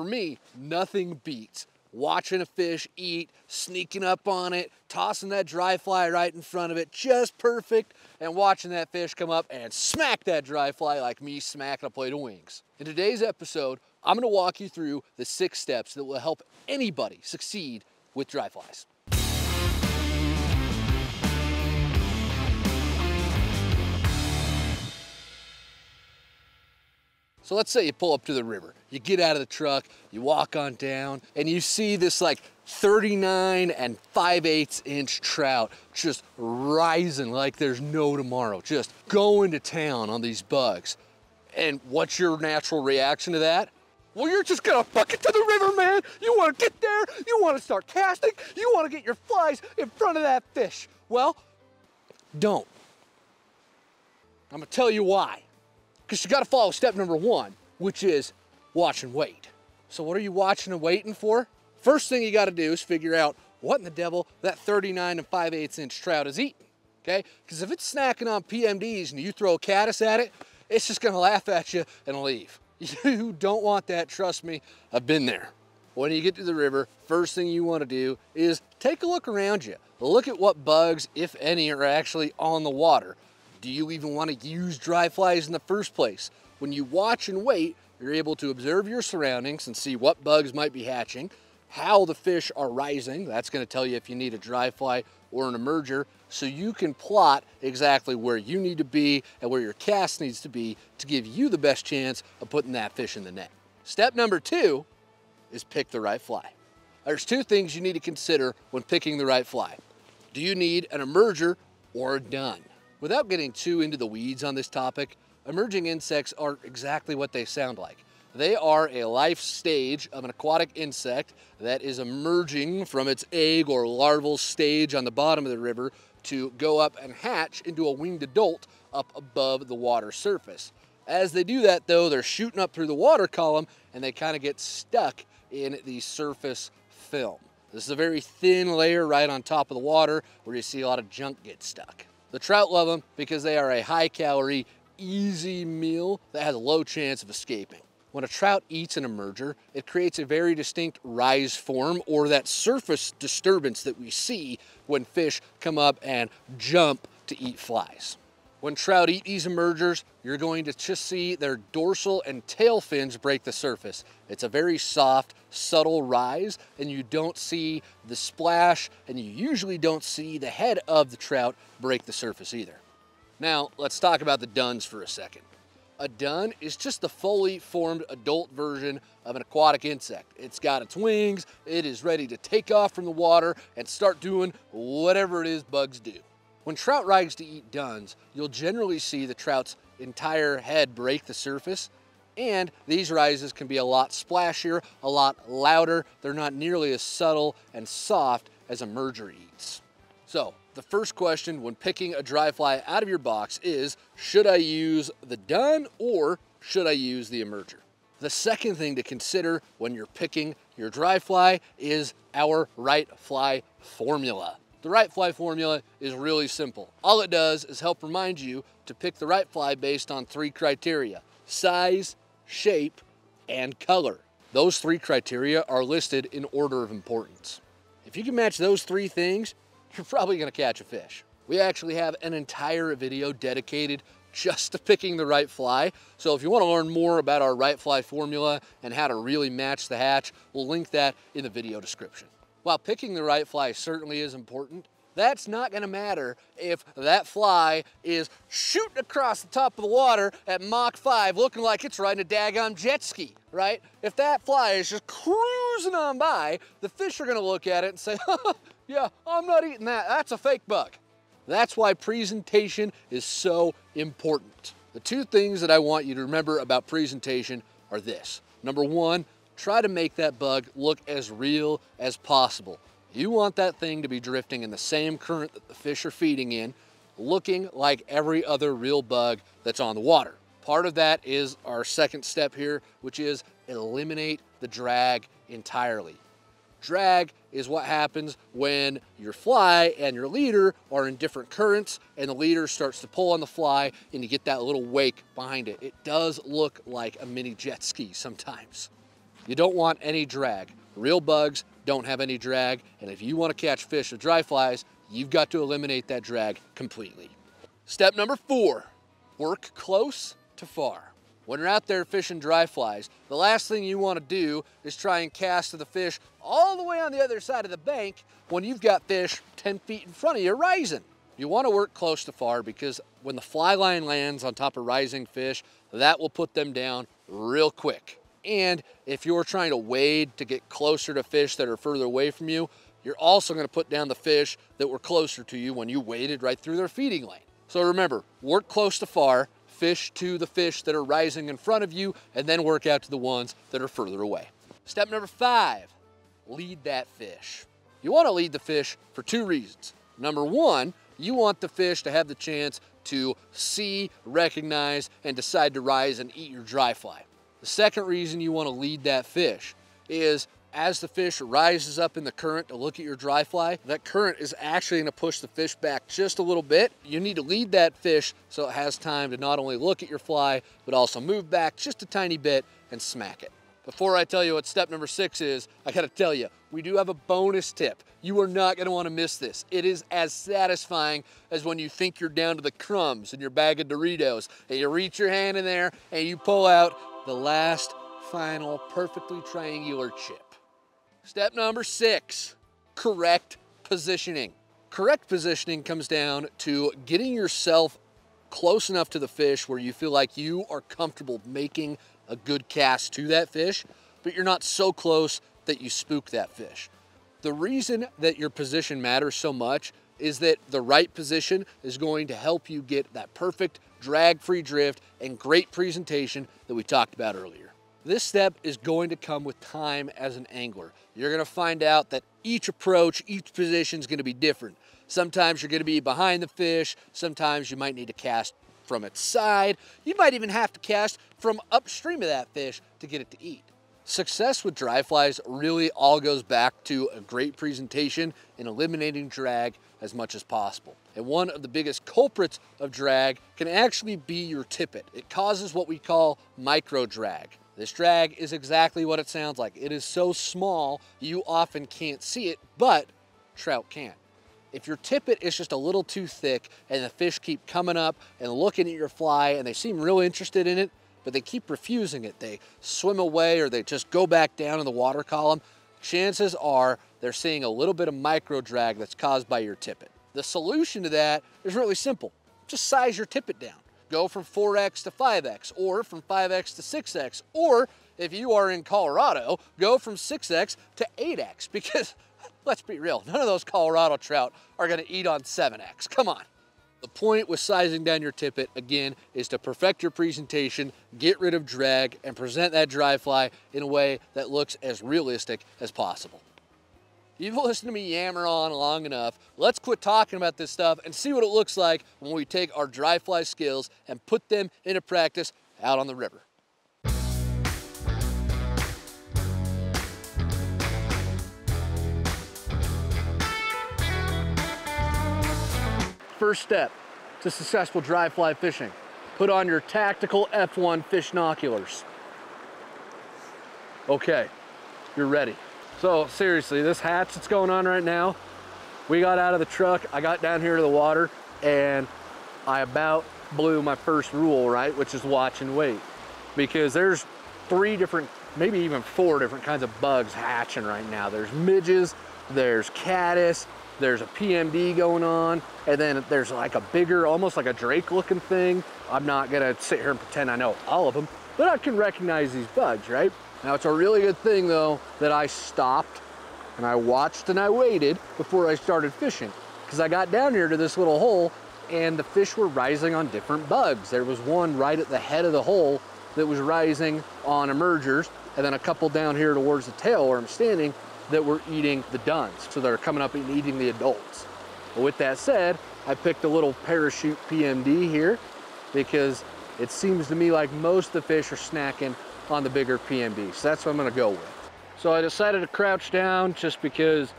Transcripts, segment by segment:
For me, nothing beats watching a fish eat, sneaking up on it, tossing that dry fly right in front of it, just perfect, and watching that fish come up and smack that dry fly like me smacking a plate of wings. In today's episode, I'm gonna walk you through the six steps that will help anybody succeed with dry flies. So let's say you pull up to the river, you get out of the truck, you walk on down, and you see this like 39 and 5 8 inch trout just rising like there's no tomorrow, just going to town on these bugs. And what's your natural reaction to that? Well, you're just gonna fuck it to the river, man. You wanna get there, you wanna start casting, you wanna get your flies in front of that fish. Well, don't. I'm gonna tell you why. Because you got to follow step number one, which is watch and wait. So what are you watching and waiting for? First thing you got to do is figure out what in the devil that 39 and 5 8 inch trout is eating, okay? Because if it's snacking on PMDs and you throw a caddis at it, it's just gonna laugh at you and leave. You don't want that, trust me, I've been there. When you get to the river, first thing you wanna do is take a look around you. Look at what bugs, if any, are actually on the water. Do you even want to use dry flies in the first place? When you watch and wait, you're able to observe your surroundings and see what bugs might be hatching, how the fish are rising. That's going to tell you if you need a dry fly or an emerger. So you can plot exactly where you need to be and where your cast needs to be to give you the best chance of putting that fish in the net. Step number two is pick the right fly. There's two things you need to consider when picking the right fly. Do you need an emerger or a dun? Without getting too into the weeds on this topic, emerging insects are exactly what they sound like. They are a life stage of an aquatic insect that is emerging from its egg or larval stage on the bottom of the river to go up and hatch into a winged adult up above the water surface. As they do that though, they're shooting up through the water column and they kind of get stuck in the surface film. This is a very thin layer right on top of the water where you see a lot of junk get stuck. The trout love them because they are a high calorie, easy meal that has a low chance of escaping. When a trout eats an emerger, it creates a very distinct rise form or that surface disturbance that we see when fish come up and jump to eat flies. When trout eat these emergers, you're going to just see their dorsal and tail fins break the surface. It's a very soft, subtle rise, and you don't see the splash, and you usually don't see the head of the trout break the surface either. Now, let's talk about the duns for a second. A dun is just the fully formed adult version of an aquatic insect. It's got its wings, it is ready to take off from the water and start doing whatever it is bugs do. When trout rise to eat duns, you'll generally see the trout's entire head break the surface and these rises can be a lot splashier, a lot louder. They're not nearly as subtle and soft as emerger eats. So the first question when picking a dry fly out of your box is, should I use the dun or should I use the emerger? The second thing to consider when you're picking your dry fly is our right fly formula. The right fly formula is really simple. All it does is help remind you to pick the right fly based on three criteria, size, shape, and color. Those three criteria are listed in order of importance. If you can match those three things, you're probably gonna catch a fish. We actually have an entire video dedicated just to picking the right fly. So if you wanna learn more about our right fly formula and how to really match the hatch, we'll link that in the video description. While picking the right fly certainly is important, that's not gonna matter if that fly is shooting across the top of the water at Mach 5 looking like it's riding a daggone jet ski, right? If that fly is just cruising on by, the fish are gonna look at it and say, yeah, I'm not eating that, that's a fake bug. That's why presentation is so important. The two things that I want you to remember about presentation are this. Number one, try to make that bug look as real as possible. You want that thing to be drifting in the same current that the fish are feeding in, looking like every other real bug that's on the water. Part of that is our second step here, which is eliminate the drag entirely. Drag is what happens when your fly and your leader are in different currents and the leader starts to pull on the fly and you get that little wake behind it. It does look like a mini jet ski sometimes. You don't want any drag. Real bugs don't have any drag, and if you want to catch fish with dry flies, you've got to eliminate that drag completely. Step number four, work close to far. When you're out there fishing dry flies, the last thing you want to do is try and cast to the fish all the way on the other side of the bank when you've got fish 10 feet in front of you rising. You want to work close to far because when the fly line lands on top of rising fish, that will put them down real quick. And if you're trying to wade to get closer to fish that are further away from you, you're also going to put down the fish that were closer to you when you waded right through their feeding lane. So remember, work close to far, fish to the fish that are rising in front of you, and then work out to the ones that are further away. Step number five, lead that fish. You want to lead the fish for two reasons. Number one, you want the fish to have the chance to see, recognize, and decide to rise and eat your dry fly. The second reason you want to lead that fish is as the fish rises up in the current to look at your dry fly, that current is actually going to push the fish back just a little bit. You need to lead that fish so it has time to not only look at your fly, but also move back just a tiny bit and smack it. Before I tell you what step number six is, I gotta tell you, we do have a bonus tip. You are not gonna wanna miss this. It is as satisfying as when you think you're down to the crumbs in your bag of Doritos and you reach your hand in there and you pull out the last final perfectly triangular chip. Step number six, correct positioning. Correct positioning comes down to getting yourself close enough to the fish where you feel like you are comfortable making a good cast to that fish, but you're not so close that you spook that fish. The reason that your position matters so much is that the right position is going to help you get that perfect drag-free drift and great presentation that we talked about earlier. This step is going to come with time as an angler. You're gonna find out that each approach, each position is gonna be different. Sometimes you're gonna be behind the fish, sometimes you might need to cast from its side. You might even have to cast from upstream of that fish to get it to eat. Success with dry flies really all goes back to a great presentation and eliminating drag as much as possible. And one of the biggest culprits of drag can actually be your tippet. It causes what we call micro drag. This drag is exactly what it sounds like. It is so small, you often can't see it, but trout can. If your tippet is just a little too thick and the fish keep coming up and looking at your fly and they seem real interested in it, but they keep refusing it, they swim away or they just go back down in the water column, chances are they're seeing a little bit of micro drag that's caused by your tippet. The solution to that is really simple. Just size your tippet down. Go from 4X to 5X or from 5X to 6X or if you are in Colorado, go from 6X to 8X because let's be real, none of those Colorado trout are gonna eat on 7X. Come on. The point with sizing down your tippet, again, is to perfect your presentation, get rid of drag, and present that dry fly in a way that looks as realistic as possible. You've listened to me yammer on long enough. Let's quit talking about this stuff and see what it looks like when we take our dry fly skills and put them into practice out on the river. First step to successful dry fly fishing. Put on your tactical F1 fish noculars. Okay, you're ready. So seriously, this hatch that's going on right now, we got out of the truck, I got down here to the water, and I about blew my first rule, right? Which is watch and wait. Because there's three different, maybe even four different kinds of bugs hatching right now. There's midges, there's caddis, there's a PMD going on, and then there's like a bigger, almost like a Drake looking thing. I'm not gonna sit here and pretend I know all of them, but I can recognize these bugs, right? Now it's a really good thing though that I stopped and I watched and I waited before I started fishing because I got down here to this little hole and the fish were rising on different bugs. There was one right at the head of the hole that was rising on emergers and then a couple down here towards the tail where I'm standing that were eating the duns. So they're coming up and eating the adults. But with that said, I picked a little parachute PMD here because it seems to me like most of the fish are snacking on the bigger PMD. So that's what I'm gonna go with. So I decided to crouch down just because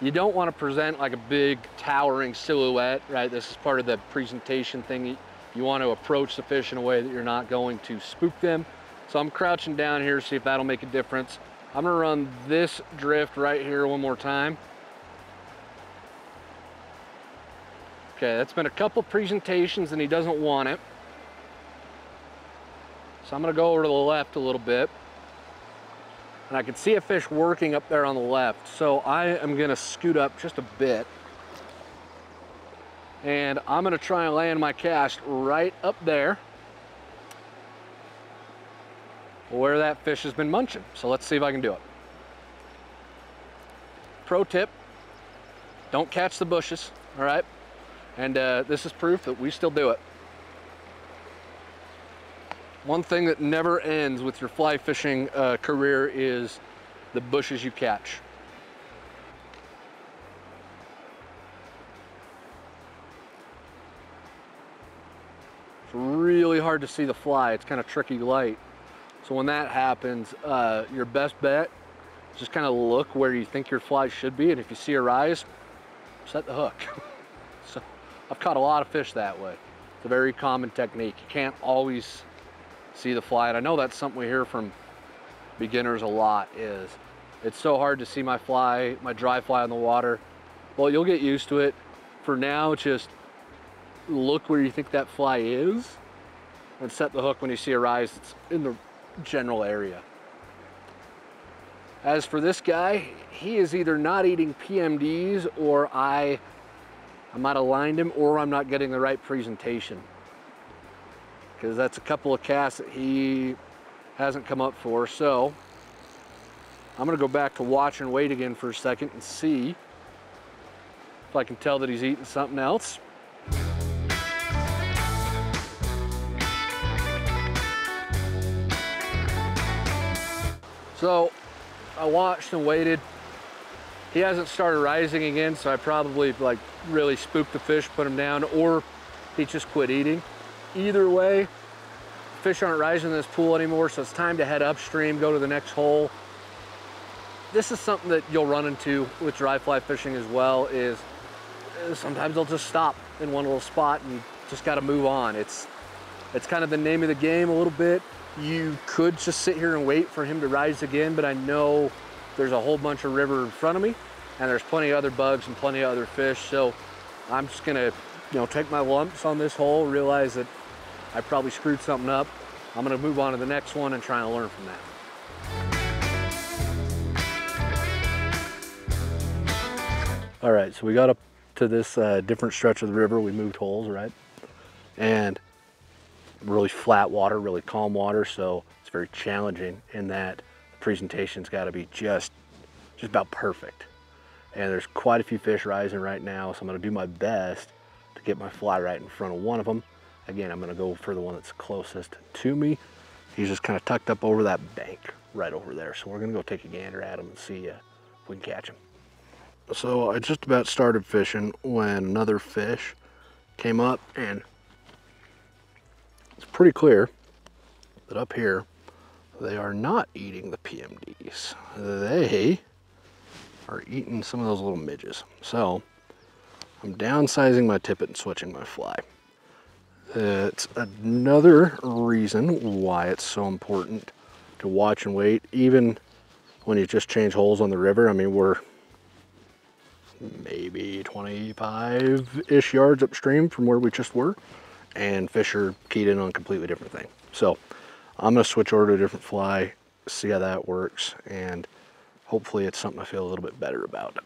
you don't want to present like a big towering silhouette, right? This is part of the presentation thing. You want to approach the fish in a way that you're not going to spook them. So I'm crouching down here, to see if that'll make a difference. I'm gonna run this drift right here one more time. Okay, that's been a couple presentations and he doesn't want it. So I'm gonna go over to the left a little bit. And I can see a fish working up there on the left. So I am gonna scoot up just a bit. And I'm gonna try and land my cast right up there where that fish has been munching. So let's see if I can do it. Pro tip, don't catch the bushes, all right? And uh, this is proof that we still do it. One thing that never ends with your fly fishing uh, career is the bushes you catch. It's really hard to see the fly. It's kind of tricky light. So when that happens, uh, your best bet, is just kind of look where you think your fly should be. And if you see a rise, set the hook. so I've caught a lot of fish that way. It's a very common technique. You can't always see the fly. And I know that's something we hear from beginners a lot is it's so hard to see my fly, my dry fly on the water. Well, you'll get used to it. For now, just look where you think that fly is and set the hook when you see a rise that's in the general area. As for this guy, he is either not eating PMDs or I, I might have lined him or I'm not getting the right presentation. Because that's a couple of casts that he hasn't come up for. So I'm gonna go back to watch and wait again for a second and see if I can tell that he's eating something else. So I watched and waited. He hasn't started rising again, so I probably like really spooked the fish, put him down, or he just quit eating. Either way, fish aren't rising in this pool anymore, so it's time to head upstream, go to the next hole. This is something that you'll run into with dry fly fishing as well, is uh, sometimes they'll just stop in one little spot and just gotta move on. It's, it's kind of the name of the game a little bit. You could just sit here and wait for him to rise again, but I know there's a whole bunch of river in front of me and there's plenty of other bugs and plenty of other fish. So I'm just gonna, you know, take my lumps on this hole, realize that I probably screwed something up. I'm gonna move on to the next one and try and learn from that. All right, so we got up to this uh, different stretch of the river. We moved holes, right? And really flat water, really calm water, so it's very challenging in that the presentation's got to be just, just about perfect. And there's quite a few fish rising right now, so I'm gonna do my best to get my fly right in front of one of them. Again, I'm gonna go for the one that's closest to me. He's just kind of tucked up over that bank right over there. So we're gonna go take a gander at him and see uh, if we can catch him. So I just about started fishing when another fish came up and it's pretty clear that up here they are not eating the PMDs. They are eating some of those little midges. So I'm downsizing my tippet and switching my fly. It's another reason why it's so important to watch and wait, even when you just change holes on the river. I mean, we're maybe 25-ish yards upstream from where we just were and Fisher keyed in on a completely different thing. So I'm gonna switch over to a different fly, see how that works, and hopefully it's something I feel a little bit better about.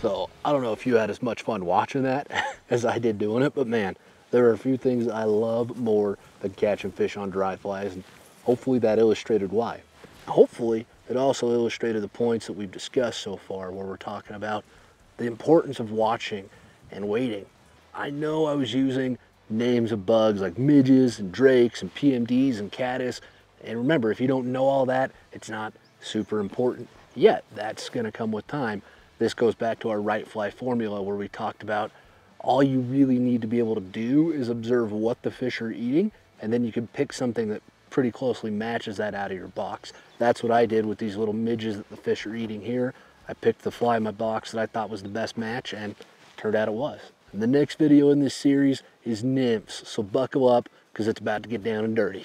So I don't know if you had as much fun watching that as I did doing it, but man, there are a few things I love more than catching fish on dry flies, and hopefully that illustrated why. Hopefully it also illustrated the points that we've discussed so far where we're talking about the importance of watching and waiting. I know I was using names of bugs like midges and drakes and PMDs and caddis. And remember, if you don't know all that, it's not super important yet. That's gonna come with time. This goes back to our right fly formula where we talked about all you really need to be able to do is observe what the fish are eating and then you can pick something that pretty closely matches that out of your box. That's what I did with these little midges that the fish are eating here. I picked the fly in my box that I thought was the best match and turned out it was. And the next video in this series is nymphs, so buckle up because it's about to get down and dirty.